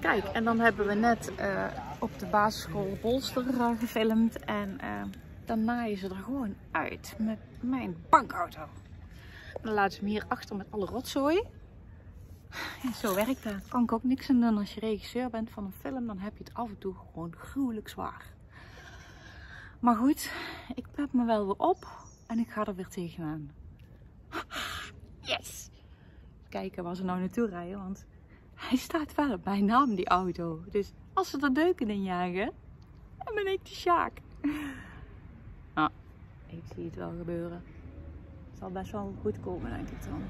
Kijk, en dan hebben we net eh, op de basisschool Bolster uh, gefilmd. En uh, dan naaien ze er gewoon uit met mijn bankauto. Dan laten ze me hier achter met alle rotzooi. Zo werkt dat. Kan ik ook niks aan doen als je regisseur bent van een film. Dan heb je het af en toe gewoon gruwelijk zwaar. Maar goed, ik pep me wel weer op. En ik ga er weer tegenaan. Yes! Kijken waar ze nou naartoe rijden. Want hij staat wel op mijn naam, die auto. Dus als ze er deuken in jagen, dan ben ik de Sjaak. Nou, ik zie het wel gebeuren. Het zal best wel goed komen, denk ik dan.